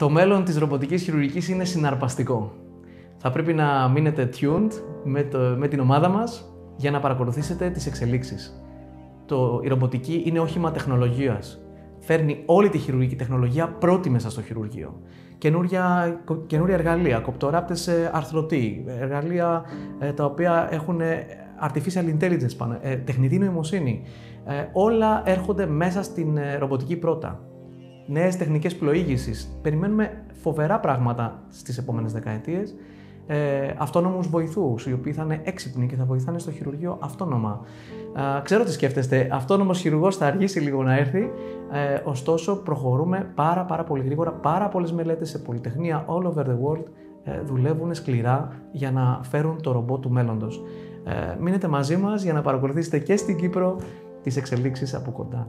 Το μέλλον της ρομποτικής χειρουργικής είναι συναρπαστικό. Θα πρέπει να μείνετε tuned με, το, με την ομάδα μας για να παρακολουθήσετε τις εξελίξεις. Το, η ρομποτική είναι όχημα τεχνολογίας. Φέρνει όλη τη χειρουργική τεχνολογία πρώτη μέσα στο χειρουργείο. Καινούρια, καινούρια εργαλεία, κοπτοράπτες ε, αρθρωτοί, εργαλεία ε, τα οποία έχουν ε, artificial intelligence πάνω, τεχνητή νοημοσύνη. όλα έρχονται μέσα στην ρομποτική πρώτα νέες τεχνικές πλοήγησης. Περιμένουμε φοβερά πράγματα στις επόμενες δεκαετίες. Ε, αυτόνομους βοηθούς, οι οποίοι θα είναι έξυπνοι και θα βοηθάνε στο χειρουργείο αυτόνομα. Ε, ξέρω τι σκέφτεστε, αυτόνομος χειρουργός θα αργήσει λίγο να έρθει, ε, ωστόσο προχωρούμε πάρα πάρα πολύ γρήγορα, πάρα πολλές μελέτες σε πολυτεχνία all over the world ε, δουλεύουν σκληρά για να φέρουν το ρομπό του μέλλοντος. Ε, μείνετε μαζί μας για να παρακολουθήσετε και στην Κύπρο τις εξελίξεις από κοντά.